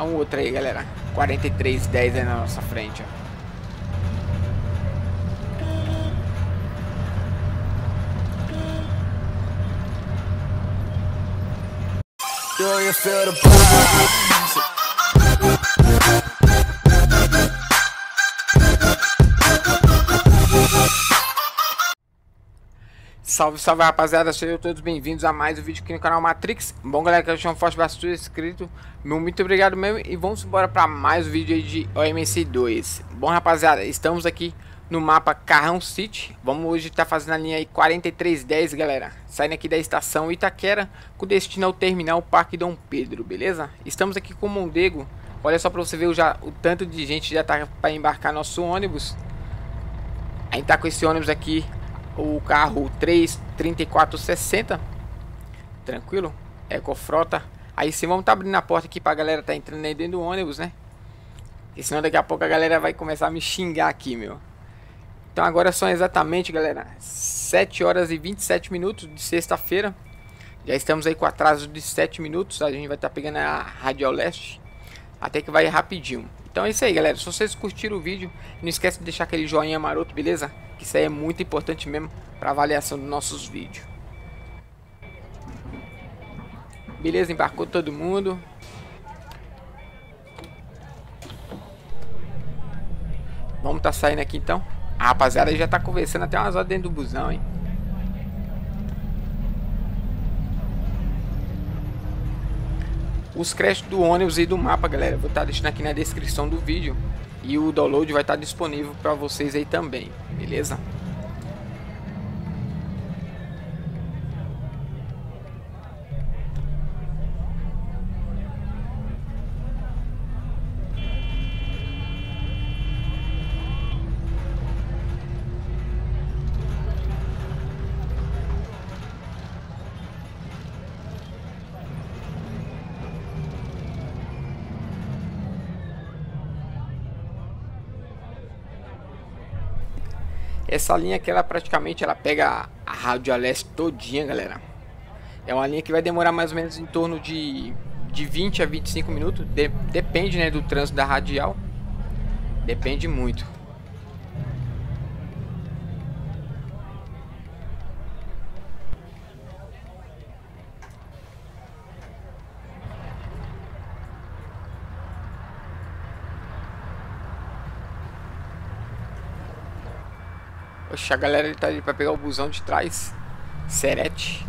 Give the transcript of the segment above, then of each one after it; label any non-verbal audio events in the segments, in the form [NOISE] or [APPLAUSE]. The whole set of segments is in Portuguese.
Olha um outro aí, galera. 4310 aí na nossa frente, ó. Do you feel the Salve, salve rapaziada, sejam todos bem-vindos a mais um vídeo aqui no canal Matrix. Bom galera, que eu chamo Forte bastante inscrito. Muito obrigado mesmo e vamos embora para mais um vídeo aí de OMC2 Bom rapaziada, estamos aqui no mapa Carrão City. Vamos hoje estar tá fazendo a linha aí 4310 galera. Saindo aqui da estação Itaquera com destino ao terminal Parque Dom Pedro, beleza? Estamos aqui com o Mondego. Olha só para você ver já, o tanto de gente já tá para embarcar nosso ônibus. A gente tá com esse ônibus aqui o carro 33460 tranquilo? Ecofrota aí sim vamos tá abrindo a porta aqui pra galera tá entrando aí dentro do ônibus né? E senão daqui a pouco a galera vai começar a me xingar aqui meu. Então agora são exatamente galera 7 horas e 27 minutos de sexta-feira. Já estamos aí com atraso de 7 minutos. A gente vai estar tá pegando a Radial Leste. Até que vai rapidinho então é isso aí galera se vocês curtiram o vídeo não esquece de deixar aquele joinha maroto beleza que isso aí é muito importante mesmo para avaliação dos nossos vídeos. Beleza, embarcou todo mundo. Vamos tá saindo aqui então. A rapaziada já tá conversando até umas horas dentro do busão, hein. Os créditos do ônibus e do mapa, galera, vou estar tá deixando aqui na descrição do vídeo. E o download vai estar disponível para vocês aí também, beleza? Essa linha aqui, ela praticamente ela pega a Rádio Leste todinha, galera. É uma linha que vai demorar mais ou menos em torno de, de 20 a 25 minutos. De, depende né, do trânsito da radial. Depende muito. Oxe, a galera tá ali pra pegar o busão de trás. Serete.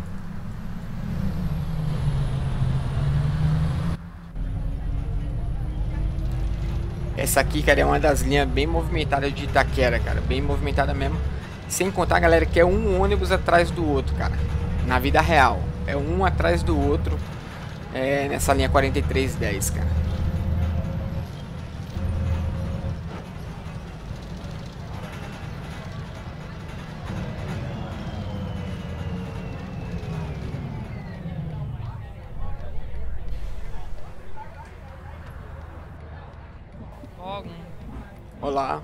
Essa aqui, cara, é uma das linhas bem movimentadas de Itaquera, cara. Bem movimentada mesmo. Sem contar, galera, que é um ônibus atrás do outro, cara. Na vida real. É um atrás do outro. É, nessa linha 4310, cara. Olá.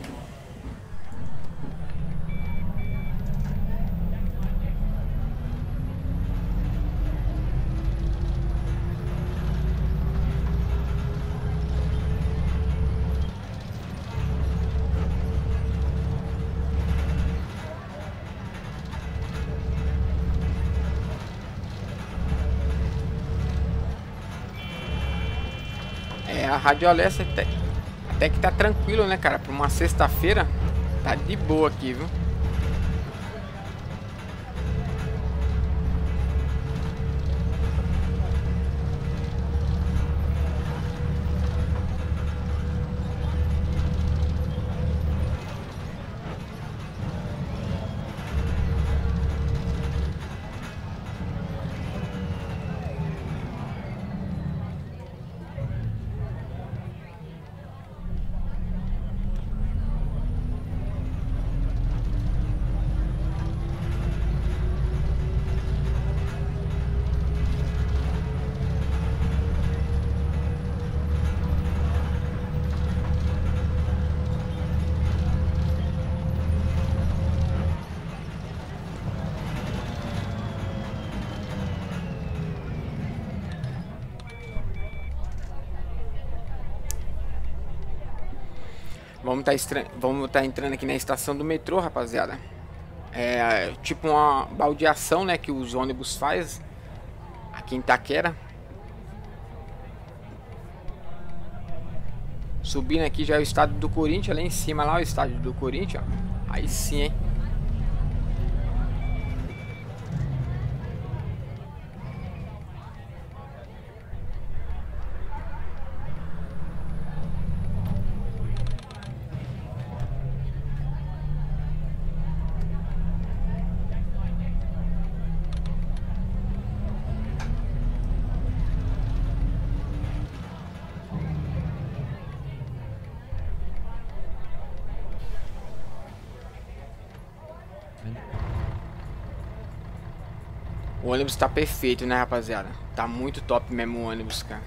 É, a Rádio Alessa até que tá tranquilo, né, cara? Pra uma sexta-feira, tá de boa aqui, viu? Vamos tá estar vamos tá entrando aqui na estação do metrô, rapaziada. É tipo uma baldeação, né, que os ônibus faz aqui em Taquera. Subindo aqui já é o estádio do Corinthians, lá em cima lá o estádio do Corinthians, ó. Aí sim, hein. O ônibus tá perfeito, né, rapaziada? Tá muito top mesmo o ônibus, cara.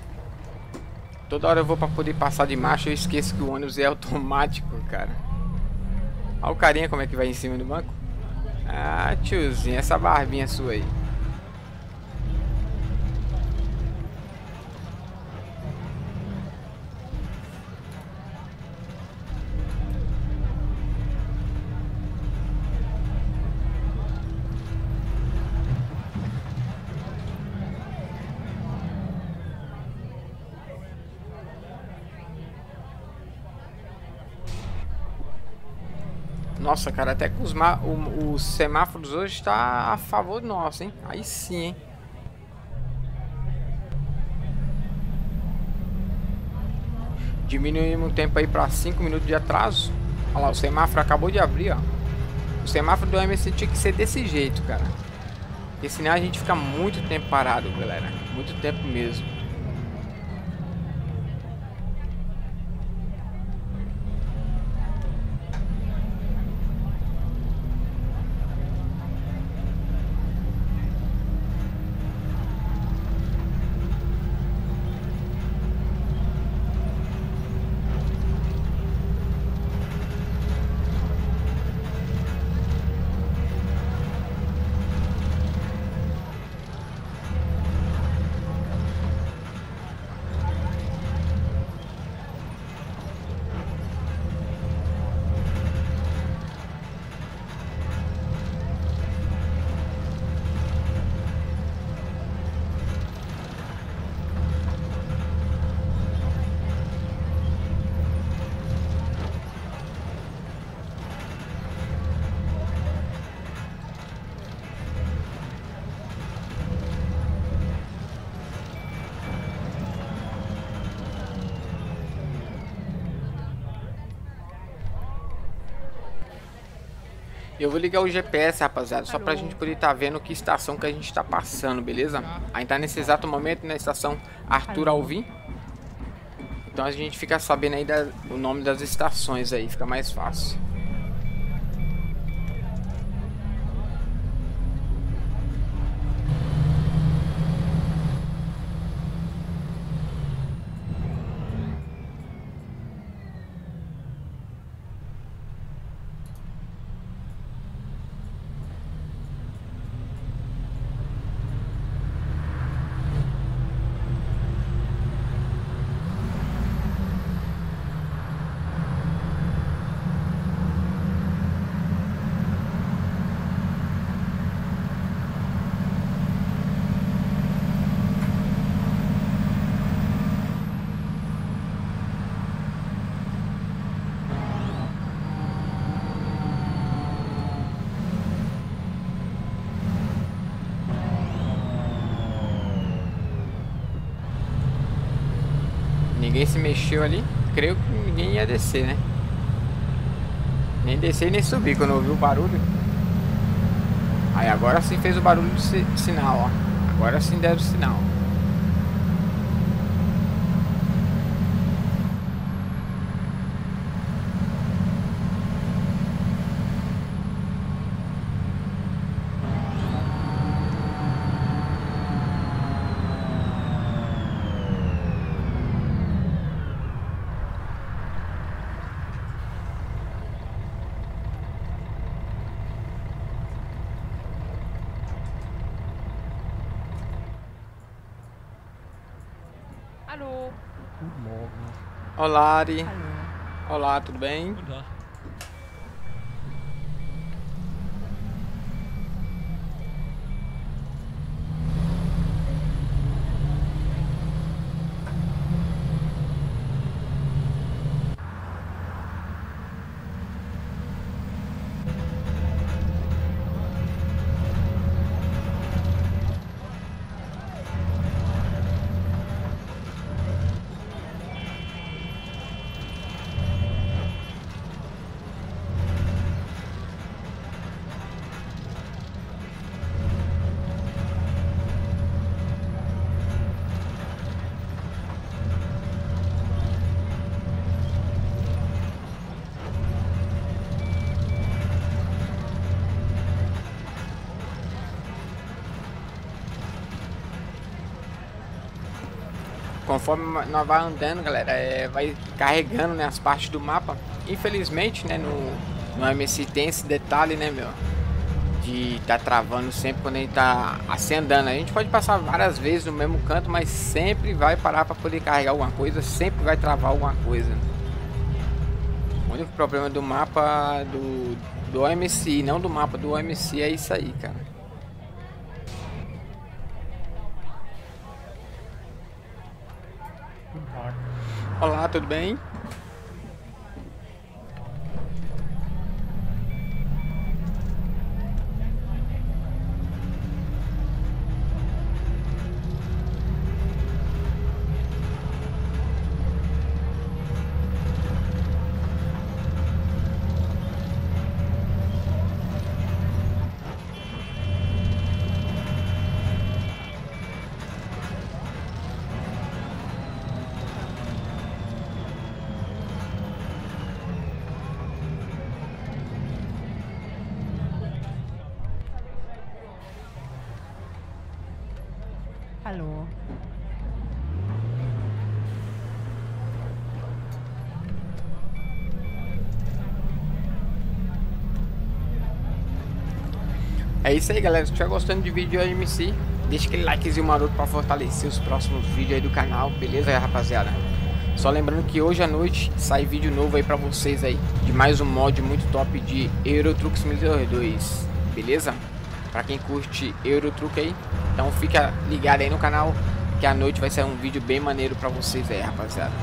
Toda hora eu vou pra poder passar de marcha, eu esqueço que o ônibus é [LAUGHS] automático, cara. Olha o carinha como é que vai em cima do banco. Ah, tiozinho, essa barbinha sua aí. Nossa, cara, até que os, o, os semáforos hoje está a favor nosso, hein? Aí sim, hein? Diminuímos o tempo aí para 5 minutos de atraso. Olha lá, o semáforo acabou de abrir, ó. O semáforo do MC tinha que ser desse jeito, cara. Porque senão a gente fica muito tempo parado, galera. Muito tempo mesmo. Eu vou ligar o GPS, rapaziada, só pra gente poder estar tá vendo que estação que a gente tá passando, beleza? Aí tá nesse exato momento na estação Arthur Alvim. Então a gente fica sabendo aí da, o nome das estações aí, fica mais fácil. Ninguém se mexeu ali. Creio que ninguém ia descer, né? Nem descer nem subir quando ouviu o barulho. Aí agora sim fez o barulho de sinal, ó. Agora sim deram o sinal. Hallo. Guten Morgen. Olá, Ari. Hallo. Olá, tudo bem? Olá. Conforme nós vai andando, galera, é, vai carregando né, as partes do mapa. Infelizmente, né, no, no MC tem esse detalhe, né, meu? De tá travando sempre quando a gente tá assim andando. A gente pode passar várias vezes no mesmo canto, mas sempre vai parar para poder carregar alguma coisa, sempre vai travar alguma coisa. O único problema do mapa do, do OMC, não do mapa do OMC, é isso aí, cara. Olá, tudo bem? É isso aí, galera. Se estiver gostando de vídeo aí, MC, deixa aquele likezinho maroto pra fortalecer os próximos vídeos aí do canal, beleza, rapaziada? Só lembrando que hoje à noite sai vídeo novo aí pra vocês aí, de mais um mod muito top de Euro Truck Simulator 2, beleza? Pra quem curte Euro Truck aí, então fica ligado aí no canal, que à noite vai sair um vídeo bem maneiro pra vocês aí, rapaziada.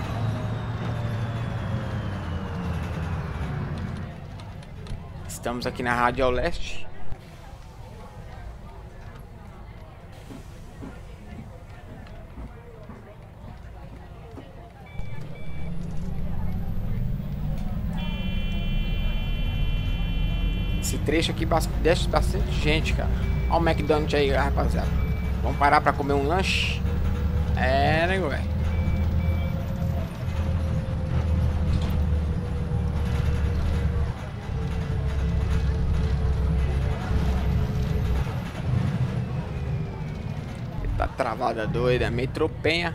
Estamos aqui na Rádio ao Leste. Esse trecho aqui desce bastante gente, cara. Olha o McDonald's aí, rapaziada. Vamos parar pra comer um lanche? É, né, velho? Tá travada doida, meio tropenha.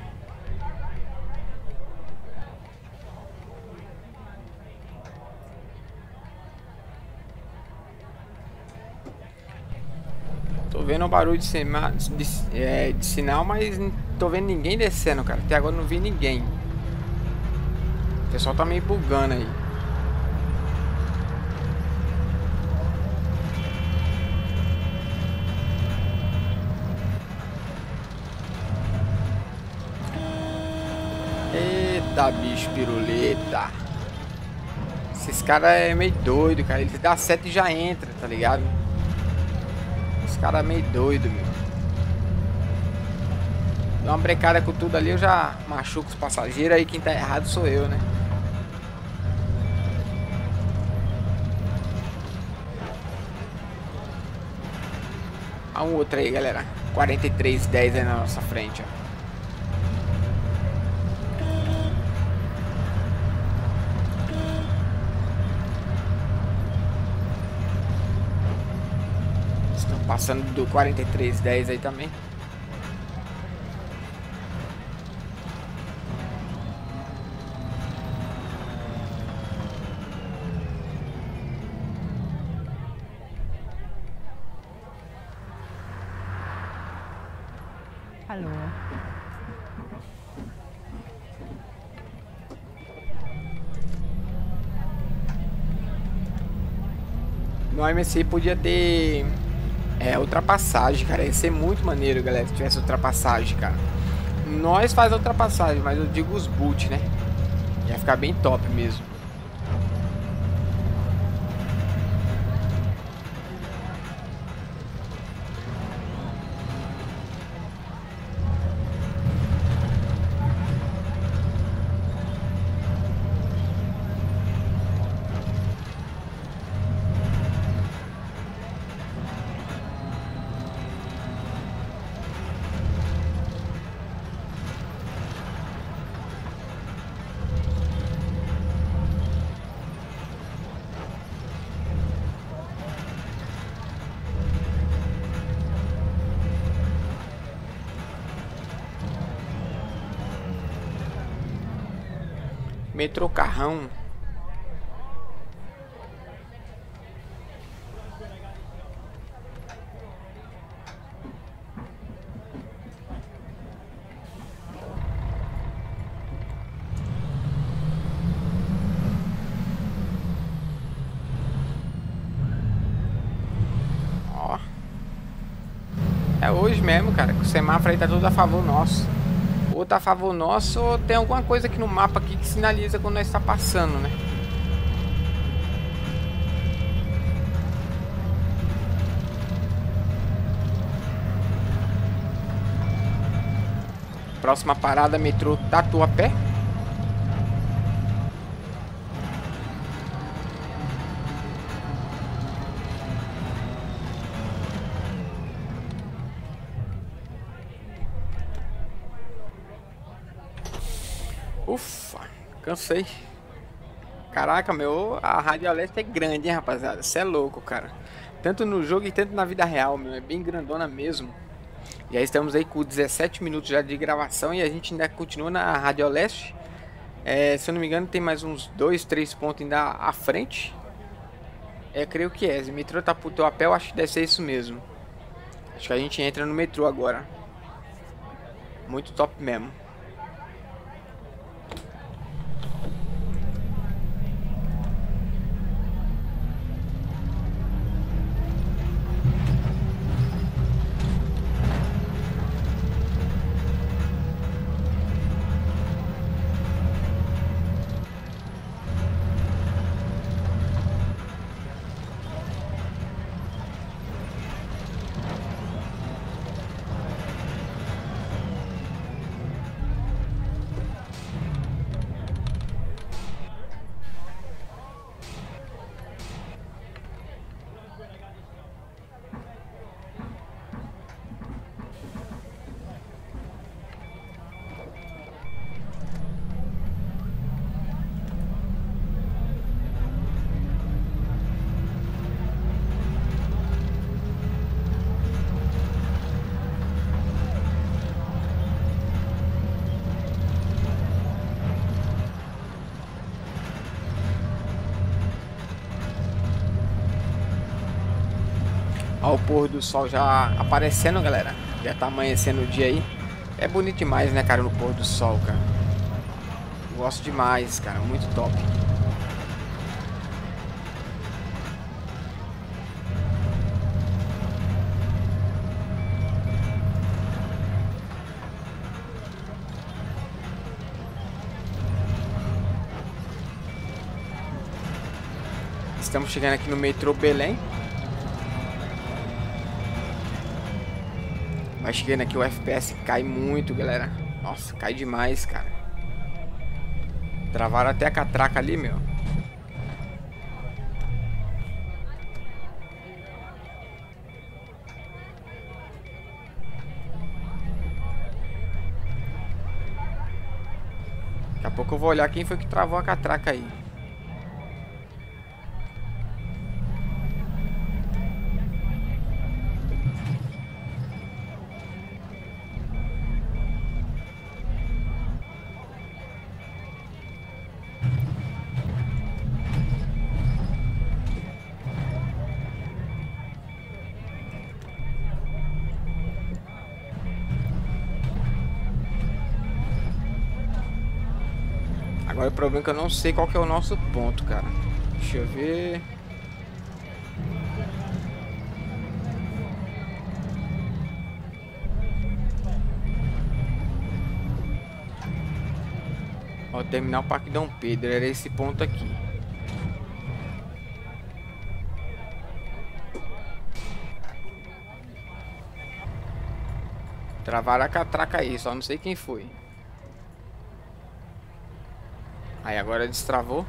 Tô vendo um barulho de, sema, de, é, de, sinal, mas não tô vendo ninguém descendo, cara. Até agora não vi ninguém. O pessoal tá meio bugando aí. Eita, bicho piruleta. Esses caras é meio doido, cara. Eles dá sete e já entra, tá ligado? Cara meio doido, meu. Dá uma brecada com tudo ali, eu já machuco os passageiros, aí quem tá errado sou eu, né? Olha um outro aí, galera. 4310 aí na nossa frente, ó. passando do 4310 aí também. Alô. No AMC podia ter é, ultrapassagem, cara. Ia ser muito maneiro, galera, se tivesse ultrapassagem, cara. Nós faz a ultrapassagem, mas eu digo os boot, né? Ia ficar bem top mesmo. Metrô Carrão. Ó. É hoje mesmo, cara, que o semáforo aí tá tudo a favor nosso ou tá a favor nosso ou tem alguma coisa aqui no mapa aqui que sinaliza quando nós está passando, né? Próxima parada, metrô Tatuapé. Cansei. Caraca, meu, a Radioleste é grande, hein, rapaziada? Você é louco, cara. Tanto no jogo e tanto na vida real, meu. É bem grandona mesmo. Já estamos aí com 17 minutos já de gravação e a gente ainda continua na Radioleste. É, se eu não me engano, tem mais uns 2, 3 pontos ainda à frente. É, creio que é. Metrô tá pro teu apel, acho que deve ser isso mesmo. Acho que a gente entra no metrô agora. Muito top mesmo. O pôr do sol já aparecendo, galera. Já tá amanhecendo o dia aí. É bonito demais, né, cara, no pôr do sol, cara. Gosto demais, cara. Muito top. Estamos chegando aqui no metrô Belém. Vai chegando aqui, o FPS cai muito, galera. Nossa, cai demais, cara. Travaram até a catraca ali, meu. Daqui a pouco eu vou olhar quem foi que travou a catraca aí. sei qual que é o nosso ponto, cara. Deixa eu ver... Ó, terminal Parque Dom Pedro, era esse ponto aqui. Travaram a catraca aí, só não sei quem foi. Aí agora destravou.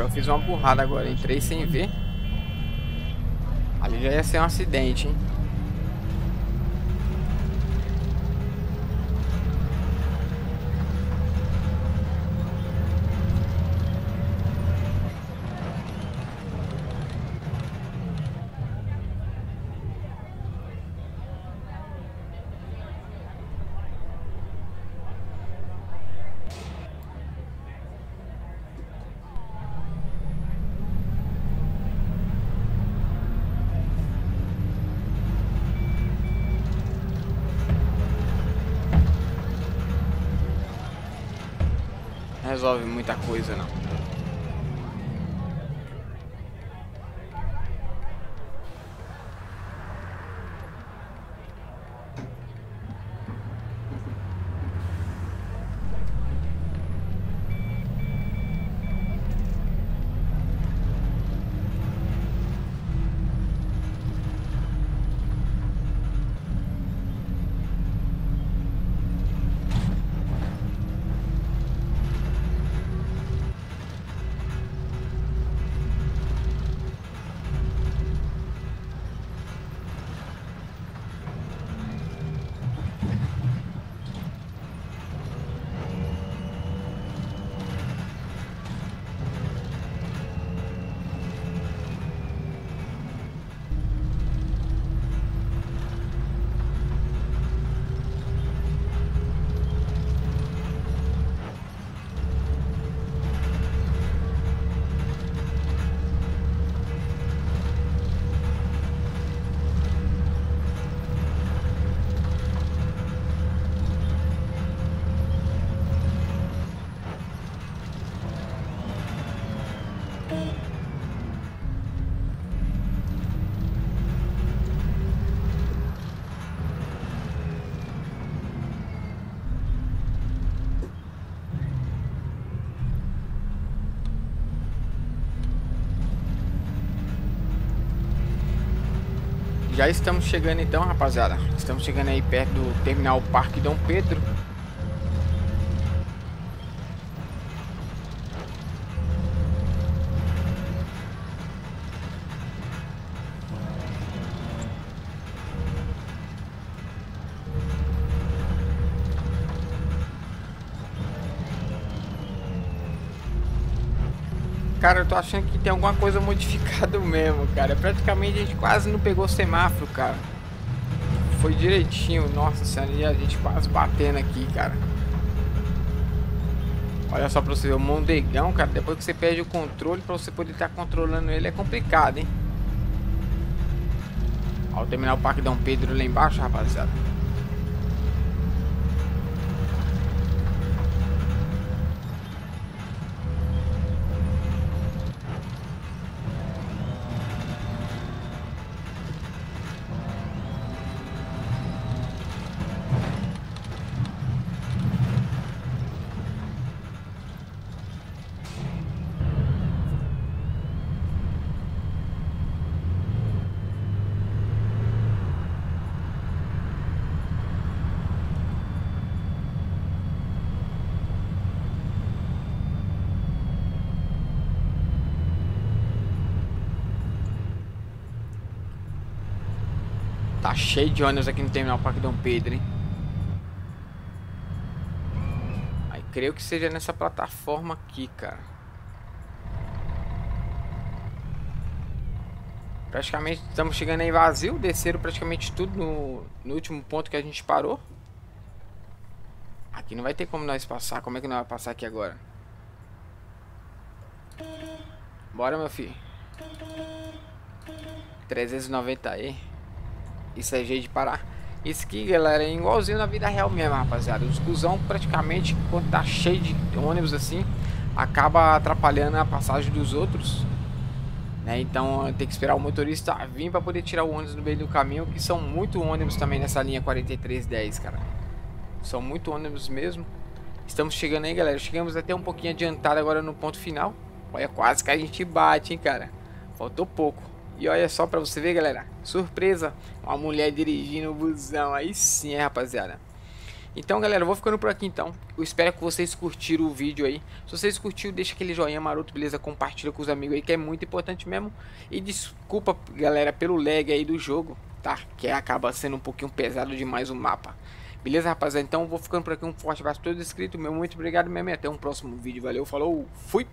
Agora eu fiz uma burrada agora, entrei sem ver. Ali já ia ser um acidente, hein? Resolve muita coisa não. Já estamos chegando então, rapaziada. Estamos chegando aí perto do terminal Parque Dom Pedro. Cara, eu tô achando que tem alguma coisa [LAUGHS] modificada mesmo, cara. Praticamente a gente quase não pegou semáforo, cara. Foi direitinho, nossa senhora, e a gente quase batendo aqui, cara. Olha só pra você ver, o Mondegão, cara, depois que você perde o controle, pra você poder estar tá controlando ele é complicado, hein? Ó, o terminal Parque Dom Pedro lá embaixo, rapaziada. Tá cheio de ônibus aqui no terminal Parque Dom Pedro, hein? Aí creio que seja nessa plataforma aqui, cara. Praticamente estamos chegando aí vazio. Desceram praticamente tudo no, no último ponto que a gente parou. Aqui não vai ter como nós passar. Como é que nós vamos passar aqui agora? Bora, meu filho. 390 aí. Isso é jeito de parar. Isso aqui, galera, é igualzinho na vida real mesmo, rapaziada. Os cuzão praticamente, quando tá cheio de ônibus assim, acaba atrapalhando a passagem dos outros. Né? Então tem que esperar o motorista vir para poder tirar o ônibus no meio do caminho, que são muito ônibus também nessa linha 4310, cara. São muito ônibus mesmo. Estamos chegando aí, galera. Chegamos até um pouquinho adiantado agora no ponto final. Olha, quase que a gente bate, hein, cara. Faltou pouco. E olha só pra você ver, galera. Surpresa. Uma mulher dirigindo o busão. Aí sim, é, rapaziada. Então, galera, eu vou ficando por aqui, então. Eu espero que vocês curtiram o vídeo aí. Se vocês curtiram, deixa aquele joinha maroto, beleza? Compartilha com os amigos aí, que é muito importante mesmo. E desculpa, galera, pelo lag aí do jogo, tá? Que acaba sendo um pouquinho pesado demais o mapa. Beleza, rapaziada? Então, eu vou ficando por aqui. Um forte abraço a todos inscritos. Meu muito obrigado mesmo e até um próximo vídeo. Valeu, falou, fui!